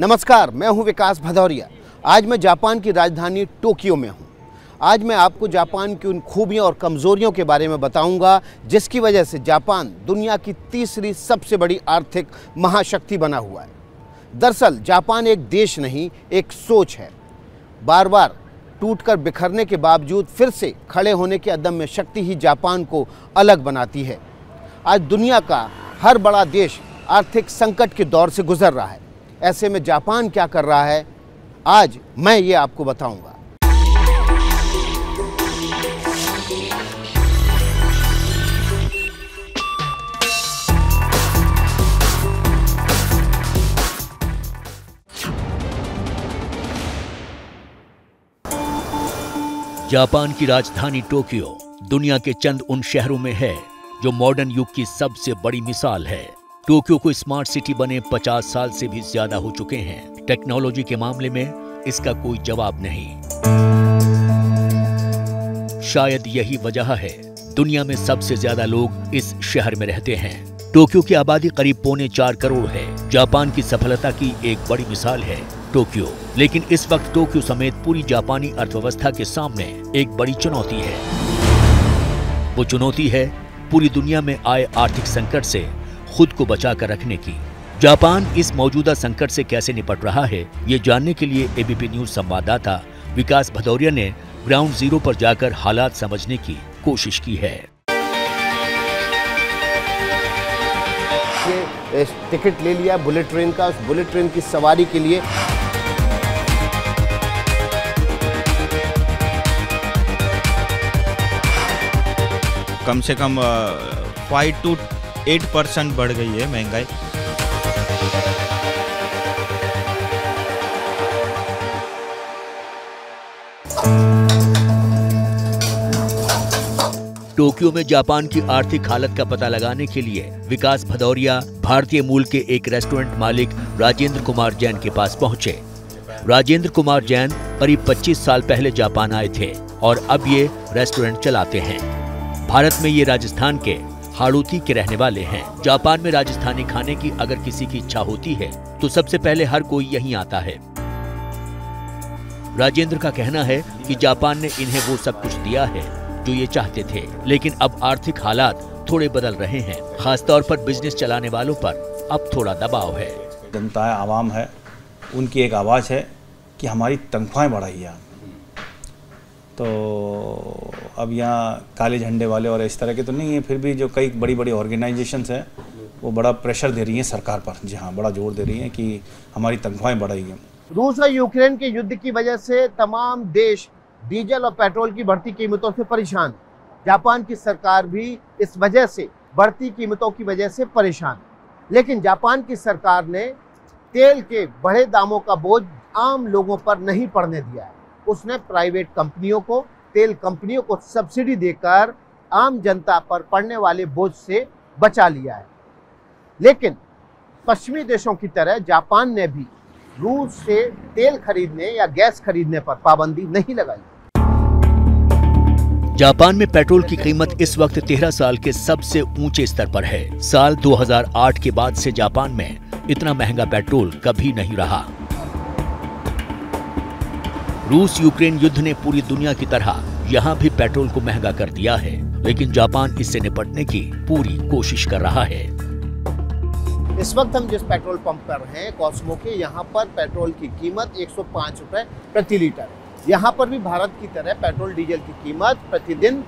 नमस्कार, मैं हूँ विकास भदौरिया। आज मैं जापान की राजधानी टोक्यो में हूँ। आज मैं आपको जापान की उन खूबियों और कमज़ोरियों के बारे में बताऊँगा, जिसकी वजह से जापान दुनिया की तीसरी सबसे बड़ी आर्थिक महाशक्ति बना हुआ है। दरअसल, जापान एक देश नहीं, एक सोच है। बार बार टूटकर बिखरने के बावजूद फिर से खड़े होने की अदम्य शक्ति ही जापान को अलग बनाती है। आज दुनिया का हर बड़ा देश आर्थिक संकट के दौर से गुजर रहा है। ऐसे में जापान क्या कर रहा है, आज मैं ये आपको बताऊँगा। जापान की राजधानी टोक्यो दुनिया के चंद उन शहरों में है जो मॉडर्न युग की सबसे बड़ी मिसाल है। टोक्यो को स्मार्ट सिटी बने 50 साल से भी ज़्यादा हो चुके हैं। टेक्नोलॉजी के मामले में इसका कोई जवाब नहीं। शायद यही वजह है, दुनिया में सबसे ज़्यादा लोग इस शहर में रहते हैं। टोक्यो की आबादी करीब पौने चार करोड़ है। जापान की सफलता की एक बड़ी मिसाल है, टोक्यो। लेकिन इस वक्त टोक्यो समेत पूरी जापानी अर्थव्यवस्था के सामने एक बड़ी चुनौती है। वो चुनौती है, पूरी दुनिया में आए आर्थिक संकट से खुद को बचा कर रखने की। जापान इस मौजूदा संकट से कैसे निपट रहा है ये जानने के लिए एबीपी न्यूज़ संवाददाता विकास भदौरिया ने ग्राउंड ज़ीरो पर जाकर हालात समझने की कोशिश की है। टिकट ले लिया बुलेट ट्रेन का उस बुलेट ट्रेन की सवारी के लिए। कम से कम फाइव टू एट परसेंट बढ़ गई है महँगाई। टोक्यो में जापान की आर्थिक हालत का पता लगाने के लिए विकास भदौरिया भारतीय मूल के एक रेस्टोरेंट मालिक राजेंद्र कुमार जैन के पास पहुँचे। राजेंद्र कुमार जैन करीब 25 साल पहले जापान आए थे और अब ये रेस्टोरेंट चलाते हैं। भारत में ये राजस्थान के हाड़ूती के रहने वाले हैं। जापान में राजस्थानी खाने की अगर किसी की इच्छा होती है तो सबसे पहले हर कोई यहीं आता है। राजेंद्र का कहना है कि जापान ने इन्हें वो सब कुछ दिया है, जो ये चाहते थे। लेकिन अब आर्थिक हालात थोड़े बदल रहे हैं। खासतौर पर बिज़नेस चलाने वालों पर अब थोड़ा दबाव है। जनता आवाम है, उनकी एक आवाज़ है कि हमारी तनख्वाहें बढ़ाइए आप। तो अब यहाँ काले झंडे वाले और इस तरह के तो नहीं है, फिर भी जो कई बड़ी बड़ी ऑर्गेनाइजेशंस हैं, वो बड़ा प्रेशर दे रही हैं सरकार पर। जी हाँ बड़ा ज़ोर दे रही हैं कि हमारी तनख्वाहें बढ़ाइए रूस और यूक्रेन के युद्ध की वजह से तमाम देश डीजल और पेट्रोल की बढ़ती कीमतों से परेशान। जापान की सरकार भी इस वजह से बढ़ती कीमतों की वजह से परेशान। लेकिन जापान की सरकार ने तेल के बढ़े दामों का बोझ आम लोगों पर नहीं पड़ने दिया है। उसने प्राइवेट कंपनियों को, तेल कंपनियों को सब्सिडी देकर आम जनता पर पड़ने वाले बोझ से बचा लिया है। लेकिन पश्चिमी देशों की तरह जापान ने भी रूस से तेल खरीदने या गैस खरीदने पर पाबंदी नहीं लगाई। जापान में पेट्रोल की कीमत इस वक्त 13 साल के सबसे ऊँचे स्तर पर है। साल 2008 के बाद से जापान में इतना महँगा पेट्रोल कभी नहीं रहा। रूस यूक्रेन युद्ध ने पूरी दुनिया की तरह यहाँ भी पेट्रोल को महँगा कर दिया है, लेकिन जापान इससे निपटने की पूरी कोशिश कर रहा है। इस वक्त हम जिस पेट्रोल पंप पर हैं, कॉस्मो के, यहाँ पर पेट्रोल की कीमत 105 रुपए प्रति लीटर यहाँ पर भी भारत की तरह पेट्रोल डीजल की कीमत प्रतिदिन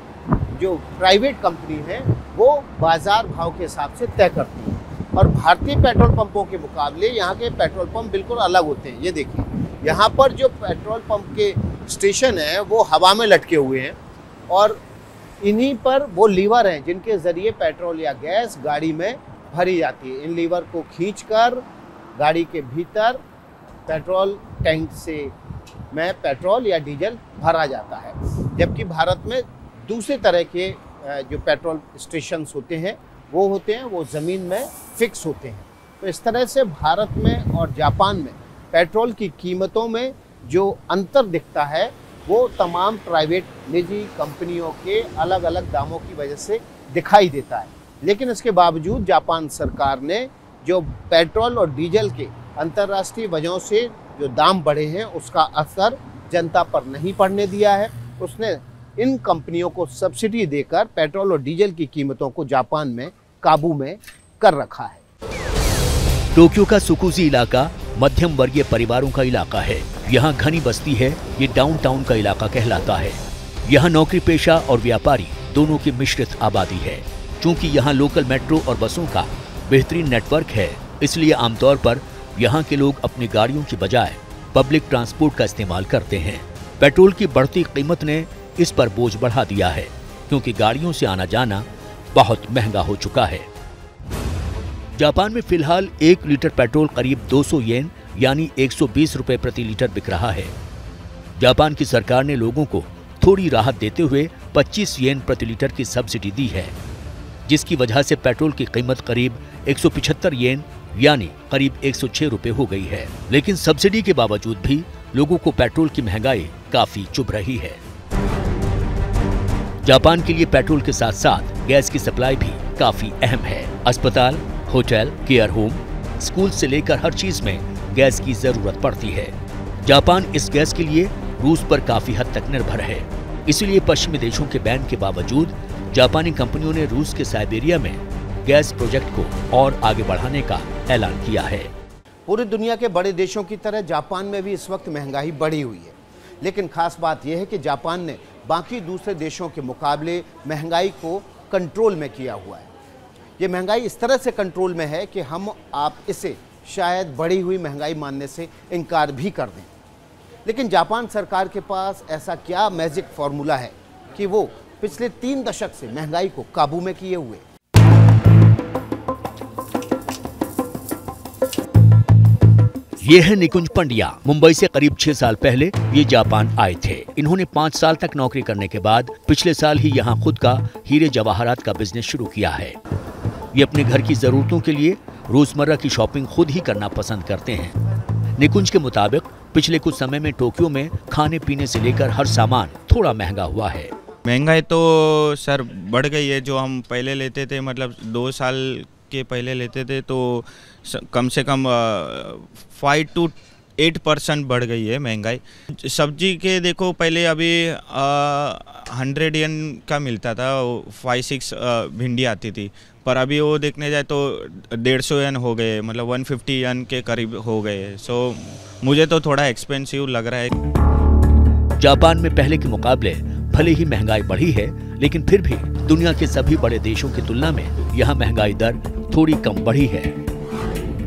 जो प्राइवेट कंपनी है, वो बाज़ार भाव के हिसाब से तय करती है। और भारतीय पेट्रोल पंपों के मुकाबले यहाँ के पेट्रोल पंप बिल्कुल अलग होते हैं, ये देखिए। यहाँ पर जो पेट्रोल पंप के स्टेशन हैं, वो हवा में लटके हुए हैं और इन्हीं पर वो लीवर हैं जिनके ज़रिए पेट्रोल या गैस गाड़ी में भरी जाती है। इन लीवर को खींचकर, गाड़ी के भीतर पेट्रोल टैंक से में पेट्रोल या डीजल भरा जाता है। जबकि भारत में दूसरे तरह के जो पेट्रोल स्टेशन होते हैं, वो होते हैं, वो ज़मीन में फिक्स होते हैं। तो इस तरह से भारत में और जापान में पेट्रोल की कीमतों में जो अंतर दिखता है, वो तमाम प्राइवेट निजी कंपनियों के अलग अलग दामों की वजह से दिखाई देता है। लेकिन इसके बावजूद जापान सरकार ने जो पेट्रोल और डीजल के अंतर्राष्ट्रीय वजहों से जो दाम बढ़े हैं, उसका असर जनता पर नहीं पड़ने दिया है। उसने इन कंपनियों को सब्सिडी देकर पेट्रोल और डीजल की कीमतों को जापान में काबू में कर रखा है। टोक्यो का सुकुजी इलाका मध्यम वर्गीय परिवारों का इलाका है। यहाँ घनी बस्ती है, ये डाउनटाउन का इलाका कहलाता है। यहाँ नौकरी पेशा और व्यापारी दोनों की मिश्रित आबादी है। क्योंकि यहाँ लोकल मेट्रो और बसों का बेहतरीन नेटवर्क है, इसलिए आमतौर पर यहाँ के लोग अपनी गाड़ियों की बजाय पब्लिक ट्रांसपोर्ट का इस्तेमाल करते हैं। पेट्रोल की बढ़ती कीमत ने इस पर बोझ बढ़ा दिया है, क्योंकि गाड़ियों से आना जाना बहुत महँगा हो चुका है। जापान में फ़िलहाल एक लीटर पेट्रोल करीब 200 येन, यानी 120 रुपए प्रति लीटर बिक रहा है। जापान की सरकार ने लोगों को थोड़ी राहत देते हुए 25 येन प्रति लीटर की सब्सिडी दी है, जिसकी वजह से पेट्रोल की कीमत करीब 175 येन, यानी करीब 106 रुपए हो गई है। लेकिन सब्सिडी के बावजूद भी लोगों को पेट्रोल की महँगाई काफ़ी चुभ रही है। जापान के लिए पेट्रोल के साथ साथ गैस की सप्लाई भी काफ़ी अहम है। अस्पताल होटल, केयर होम, स्कूल से लेकर हर चीज़ में गैस की ज़रूरत पड़ती है। जापान इस गैस के लिए रूस पर काफ़ी हद तक निर्भर है। इसलिए पश्चिमी देशों के बैन के बावजूद जापानी कंपनियों ने रूस के साइबेरिया में गैस प्रोजेक्ट को और आगे बढ़ाने का ऐलान किया है। पूरी दुनिया के बड़े देशों की तरह जापान में भी इस वक्त महँगाई बढ़ी हुई है। लेकिन खास बात यह है कि जापान ने बाकी दूसरे देशों के मुकाबले महँगाई को कंट्रोल में किया हुआ है। ये महँगाई इस तरह से कंट्रोल में है कि हम आप इसे शायद बढ़ी हुई महँगाई मानने से इनकार भी कर दें। लेकिन जापान सरकार के पास ऐसा क्या मैजिक फॉर्मूला है कि वो पिछले तीन दशक से महँगाई को काबू में किए हुए? ये है निकुंज पंडिया। मुंबई से करीब छह साल पहले ये जापान आए थे। इन्होंने पाँच साल तक नौकरी करने के बाद पिछले साल ही यहाँ खुद का हीरे जवाहरात का बिज़नेस शुरू किया है। ये अपने घर की जरूरतों के लिए रोज़मर्रा की शॉपिंग खुद ही करना पसंद करते हैं। निकुंज के मुताबिक, पिछले कुछ समय में टोक्यो में खाने पीने से लेकर हर सामान थोड़ा महँगा हुआ है। महँगाई तो सर बढ़ गई है, जो हम पहले लेते थे मतलब दो साल के पहले लेते थे तो कम से कम फाइव टू एट परसेंट बढ़ गई है महँगाई। सब्ज़ी के देखो, पहले अभी हंड्रेड यन का मिलता था फाइव सिक्स भिंडी आती थी। पर अभी वो देखने जाए तो डेढ़ सौ यन हो गए मतलब वन फिफ्टी यन के करीब हो गए। सो मुझे तो थोड़ा एक्सपेंसिव लग रहा है। जापान में पहले के मुकाबले भले ही महँगाई बढ़ी है, लेकिन फिर भी दुनिया के सभी बड़े देशों की तुलना में यहाँ महँगाई दर थोड़ी कम बढ़ी है।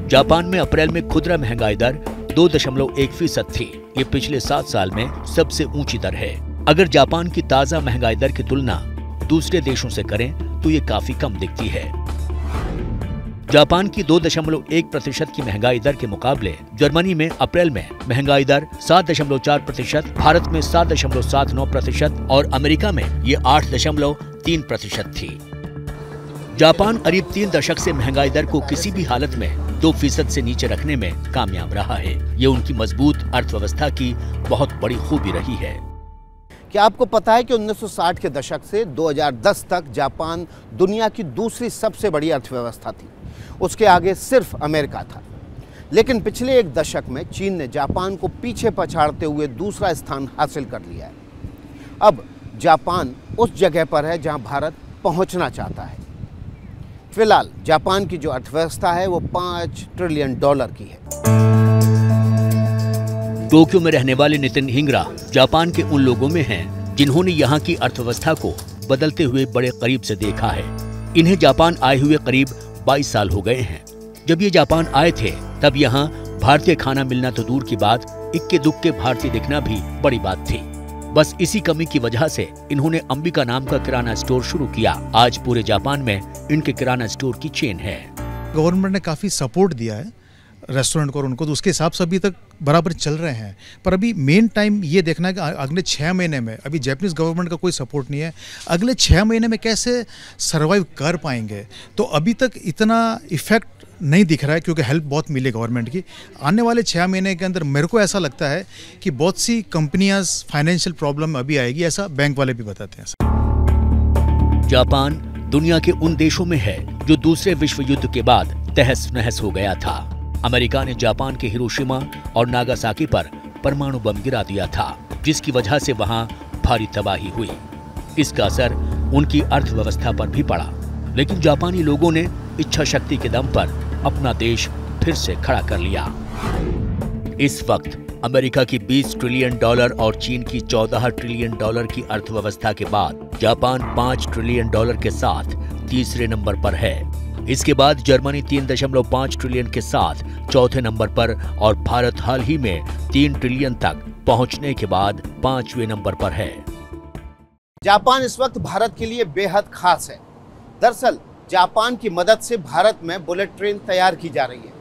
जापान में अप्रैल में खुदरा महँगाई दर दो दशमलव एक फ़ीसद थी। ये पिछले सात साल में सबसे ऊँची दर है। अगर जापान की ताज़ा महँगाई दर की तुलना दूसरे देशों से करें तो ये काफ़ी कम दिखती है। जापान की दो दशमलव एक प्रतिशत की महँगाई दर के मुकाबले जर्मनी में अप्रैल में महँगाई दर सात दशमलव चार प्रतिशत, भारत में सात दशमलव सात नौ प्रतिशत और अमेरिका में ये आठ दशमलव तीन प्रतिशत थी। जापान करीब तीन दशक से महँगाई दर को किसी भी हालत में दो फ़ीसद से नीचे रखने में कामयाब रहा है। ये उनकी मज़बूत अर्थव्यवस्था की बहुत बड़ी खूबी रही है। क्या आपको पता है कि 1960 के दशक से 2010 तक जापान दुनिया की दूसरी सबसे बड़ी अर्थव्यवस्था थी। उसके आगे सिर्फ़ अमेरिका था। लेकिन पिछले एक दशक में चीन ने जापान को पीछे पछाड़ते हुए दूसरा स्थान हासिल कर लिया है। अब जापान उस जगह पर है जहाँ भारत पहुँचना चाहता है। फ़िलहाल जापान की जो अर्थव्यवस्था है, वो पाँच ट्रिलियन डॉलर की है। टोक्यो में रहने वाले नितिन हिंगरा जापान के उन लोगों में हैं, जिन्होंने यहाँ की अर्थव्यवस्था को बदलते हुए बड़े करीब से देखा है। इन्हें जापान आए हुए करीब 22 साल हो गए हैं। जब ये जापान आए थे, तब यहाँ भारतीय खाना मिलना तो दूर की बात, इक्के दुख के भारतीय दिखना भी बड़ी बात थी। बस इसी कमी की वजह से इन्होंने अंबिका नाम का किराना स्टोर शुरू किया। आज पूरे जापान में इनके किराना स्टोर की चेन है। गवर्नमेंट ने काफ़ी सपोर्ट दिया है रेस्टोरेंट को और उनको तो उसके हिसाब से अभी तक बराबर चल रहे हैं। पर अभी मेन टाइम ये देखना है कि अगले छः महीने में, अभी जैपनीज गवर्नमेंट का कोई सपोर्ट नहीं है, अगले छः महीने में कैसे सर्वाइव कर पाएँगे? तो अभी तक इतना इफ़ेक्ट नहीं दिख रहा है, क्योंकि हेल्प बहुत मिली गवर्नमेंट की। आने वाले छः महीने के अंदर मेरे को ऐसा लगता है कि बहुत सी कंपनियाँ फाइनेंशियल प्रॉब्लम अभी आएगी, ऐसा बैंक वाले भी बताते हैं जापान दुनिया के उन देशों में है जो दूसरे विश्व युद्ध के बाद तहस नहस हो गया था। अमेरिका ने जापान के हिरोशिमा और नागासाकी पर परमाणु बम गिरा दिया था, जिसकी वजह से वहाँ भारी तबाही हुई। इसका असर उनकी अर्थव्यवस्था पर भी पड़ा, लेकिन जापानी लोगों ने इच्छा शक्ति के दम पर अपना देश फिर से खड़ा कर लिया। इस वक्त अमेरिका की 20 ट्रिलियन डॉलर और चीन की 14 ट्रिलियन डॉलर की अर्थव्यवस्था के बाद जापान 5 ट्रिलियन डॉलर के साथ तीसरे नंबर पर है। इसके बाद जर्मनी 3.5 ट्रिलियन के साथ चौथे नंबर पर और भारत हाल ही में 3 ट्रिलियन तक पहुँचने के बाद पाँचवें नंबर पर है। जापान इस वक्त भारत के लिए बेहद खास है। दरअसल, जापान की मदद से भारत में बुलेट ट्रेन तैयार की जा रही है।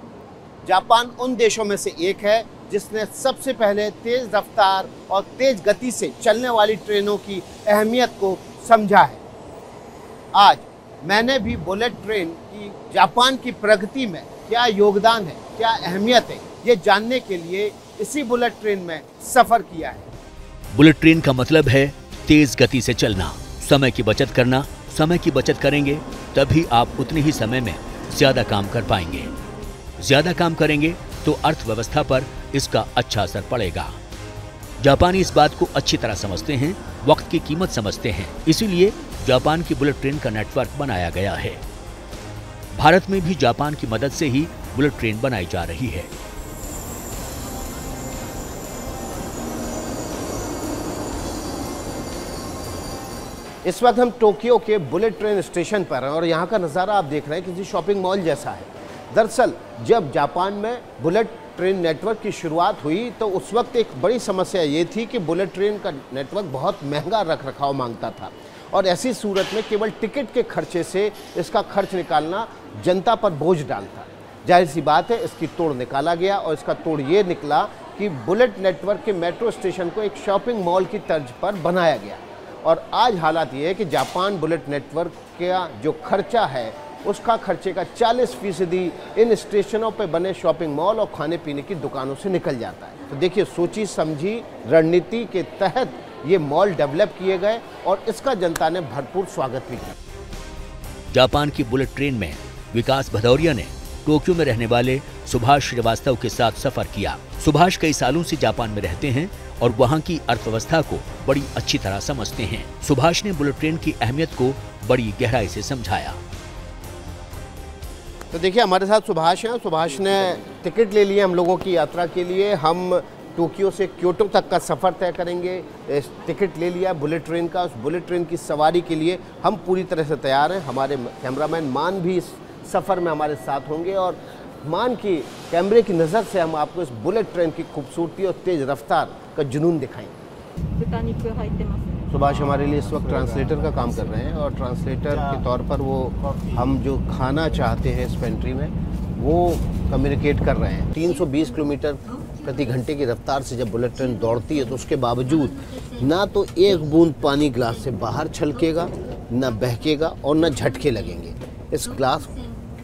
जापान उन देशों में से एक है जिसने सबसे पहले तेज रफ्तार और तेज गति से चलने वाली ट्रेनों की अहमियत को समझा है। आज मैंने भी बुलेट ट्रेन की जापान की प्रगति में क्या योगदान है, क्या अहमियत है, ये जानने के लिए इसी बुलेट ट्रेन में सफ़र किया है। बुलेट ट्रेन का मतलब है तेज गति से चलना। समय की बचत करना, समय की बचत करेंगे, तभी आप उतने ही समय में ज़्यादा काम कर पाएँगे। ज़्यादा काम करेंगे तो अर्थव्यवस्था पर इसका अच्छा असर पड़ेगा। जापानी इस बात को अच्छी तरह समझते हैं, वक्त की कीमत समझते हैं। इसीलिए जापान की बुलेट ट्रेन का नेटवर्क बनाया गया है। भारत में भी जापान की मदद से ही बुलेट ट्रेन बनाई जा रही है। इस वक्त हम टोक्यो के बुलेट ट्रेन स्टेशन पर हैं और यहाँ का नज़ारा आप देख रहे हैं किसी शॉपिंग मॉल जैसा है। दरअसल, जब जापान में बुलेट ट्रेन नेटवर्क की शुरुआत हुई तो उस वक्त एक बड़ी समस्या ये थी कि बुलेट ट्रेन का नेटवर्क बहुत महँगा रख रखाव माँगता था। और ऐसी सूरत में केवल टिकट के खर्चे से इसका खर्च निकालना जनता पर बोझ डालता है। ज़ाहिर सी बात है, इसकी तोड़ निकाला गया और इसका तोड़ ये निकला कि बुलेट नेटवर्क के मेट्रो स्टेशन को एक शॉपिंग मॉल की तर्ज पर बनाया गया। और आज हालात ये है कि जापान बुलेट नेटवर्क का जो खर्चा है, उसका खर्चे का 40 फ़ीसदी इन स्टेशनों पर बने शॉपिंग मॉल और खाने पीने की दुकानों से निकल जाता है। तो देखिए, सोची समझी रणनीति के तहत ये मॉल डेवलप किए गए और इसका जनता ने भरपूर स्वागत भी किया। जापान की बुलेट ट्रेन में विकास भदौरिया ने टोक्यो में रहने वाले सुभाष श्रीवास्तव के साथ सफ़र किया। सुभाष कई सालों से जापान में रहते हैं और वहाँ की अर्थव्यवस्था को बड़ी अच्छी तरह समझते हैं। सुभाष ने बुलेट ट्रेन की अहमियत को बड़ी गहराई से समझाया। तो देखिए हमारे साथ सुभाष हैं। सुभाष ने टिकट ले लिए हम लोगों की यात्रा के लिए। हम टोक्यो से क्योटो तक का सफ़र तय करेंगे। टिकट ले लिया बुलेट ट्रेन का। उस बुलेट ट्रेन की सवारी के लिए हम पूरी तरह से तैयार हैं। हमारे कैमरामैन मान भी इस सफ़र में हमारे साथ होंगे और मान की कैमरे की नज़र से हम आपको इस बुलेट ट्रेन की खूबसूरती और तेज़ रफ्तार का जुनून दिखाएँगे। सुभाष हमारे लिए इस वक्त ट्रांसलेटर का काम कर रहे हैं और ट्रांसलेटर के तौर पर वो हम जो खाना चाहते हैं इस पेंट्री में वो कम्युनिकेट कर रहे हैं। 320 किलोमीटर प्रति घंटे की रफ्तार से जब बुलेट ट्रेन दौड़ती है तो उसके बावजूद ना तो एक बूंद पानी ग्लास से बाहर छलकेगा, ना बहकेगा और ना झटके लगेंगे। इस ग्लास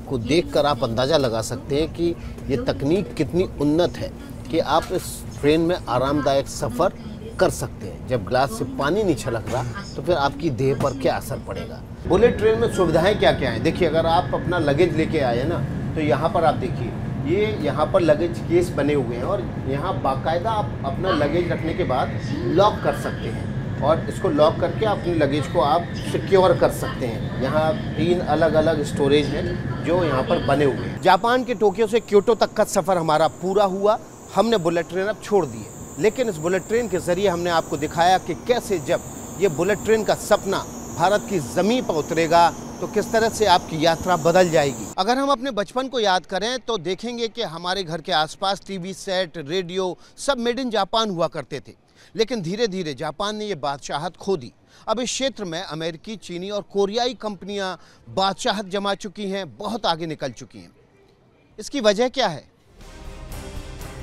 को देखकर आप अंदाज़ा लगा सकते हैं कि ये तकनीक कितनी उन्नत है कि आप इस ट्रेन में आरामदायक सफ़र कर सकते हैं। जब ग्लास से पानी नहीं छलक रहा तो फिर आपकी देह पर क्या असर पड़ेगा? बुलेट ट्रेन में सुविधाएँ क्या क्या हैं? देखिए, अगर आप अपना लगेज लेके आए ना तो यहाँ पर आप देखिए ये यहाँ पर लगेज केस बने हुए हैं और यहाँ बाकायदा आप अपना लगेज रखने के बाद लॉक कर सकते हैं। और इसको लॉक करके अपने लगेज को आप सिक्योर कर सकते हैं। यहाँ तीन अलग अलग स्टोरेज हैं जो यहाँ पर बने हुए हैं। जापान के टोक्यो से क्योटो तक का सफ़र हमारा पूरा हुआ। हमने बुलेट ट्रेन अब छोड़ दी है लेकिन इस बुलेट ट्रेन के ज़रिए हमने आपको दिखाया कि कैसे जब ये बुलेट ट्रेन का सपना भारत की ज़मीन पर उतरेगा तो किस तरह से आपकी यात्रा बदल जाएगी? अगर हम अपने बचपन को याद करें तो देखेंगे कि हमारे घर के आसपास टीवी सेट, रेडियो सब मेड इन जापान हुआ करते थे। लेकिन धीरे धीरे जापान ने ये बादशाहत खो दी। अब इस क्षेत्र में अमेरिकी, चीनी और कोरियाई कंपनियाँ बादशाहत जमा चुकी हैं, बहुत आगे निकल चुकी हैं। इसकी वजह क्या है?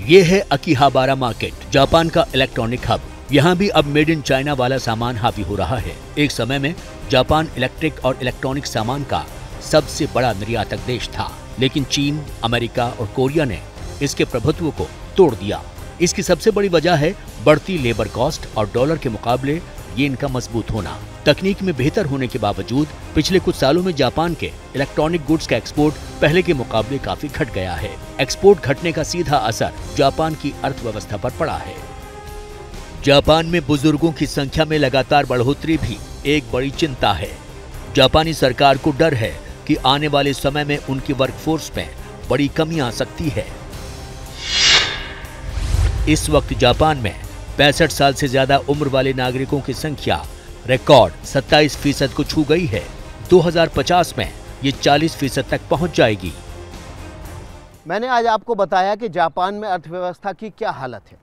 ये है अकीहाबारा मार्केट, जापान का इलेक्ट्रॉनिक हब। यहाँ भी अब मेड इन चाइना वाला सामान हावी हो रहा है। एक समय में जापान इलेक्ट्रिक और इलेक्ट्रॉनिक सामान का सबसे बड़ा निर्यातक देश था। लेकिन चीन, अमेरिका और कोरिया ने इसके प्रभुत्व को तोड़ दिया। इसकी सबसे बड़ी वजह है बढ़ती लेबर कॉस्ट और डॉलर के मुकाबले ये इनका मज़बूत होना। तकनीक में बेहतर होने के बावजूद पिछले कुछ सालों में जापान के इलेक्ट्रॉनिक गुड्स का एक्सपोर्ट पहले के मुकाबले काफ़ी घट गया है। एक्सपोर्ट घटने का सीधा असर जापान की अर्थव्यवस्था पर पड़ा है। जापान में बुज़ुर्गों की संख्या में लगातार बढ़ोतरी भी एक बड़ी चिंता है। जापानी सरकार को डर है कि आने वाले समय में उनकी वर्कफोर्स में बड़ी कमी आ सकती है। इस वक्त जापान में पैंसठ साल से ज़्यादा उम्र वाले नागरिकों की संख्या रिकॉर्ड 27 फ़ीसद को छू गई है। 2050 में ये 40 फ़ीसद तक पहुँच जाएगी। मैंने आज आपको बताया कि जापान में अर्थव्यवस्था की क्या हालत है।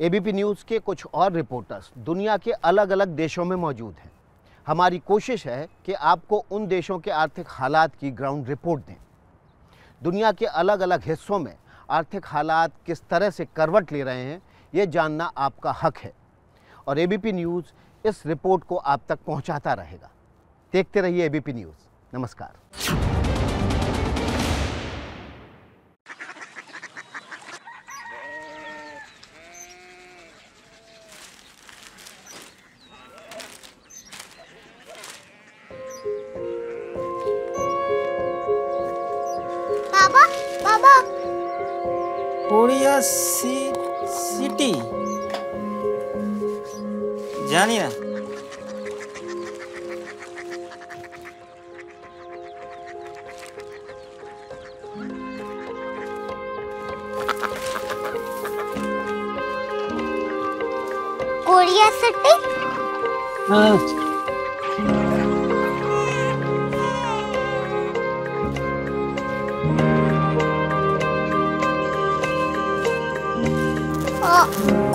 एबीपी न्यूज़ के कुछ और रिपोर्टर्स दुनिया के अलग अलग देशों में मौजूद हैं। हमारी कोशिश है कि आपको उन देशों के आर्थिक हालात की ग्राउंड रिपोर्ट दें। दुनिया के अलग अलग हिस्सों में आर्थिक हालात किस तरह से करवट ले रहे हैं, ये जानना आपका हक है। और एबीपी न्यूज़ इस रिपोर्ट को आप तक पहुंचाता रहेगा। देखते रहिए एबीपी न्यूज़ नमस्कार। बाबा। कोरिया सी सिटी। जानिए। ना कोरिया सिटी? अ,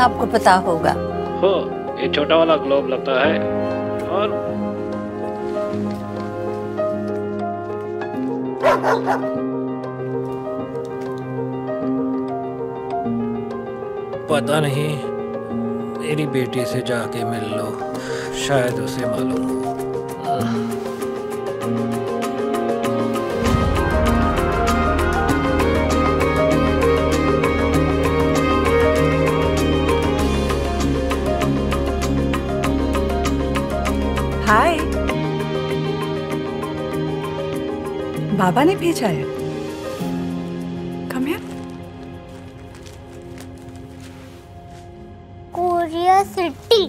है प्रोफेसर साहब को पता होगा। हो ये छोटा वाला ग्लोब लगता है। और पता नहीं मेरी बेटी से जाके मिल लो शायद उसे मालूम हो। बाबा ने भेजा है। Come here Korea city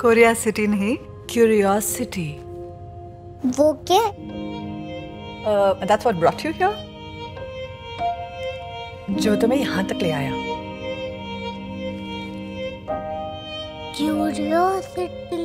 Korea city नहीं क्यूरियोसिटी वो क्या? That's what brought you here जो तुम्हें यहाँ तक ले आया। क्यूरियोसिटी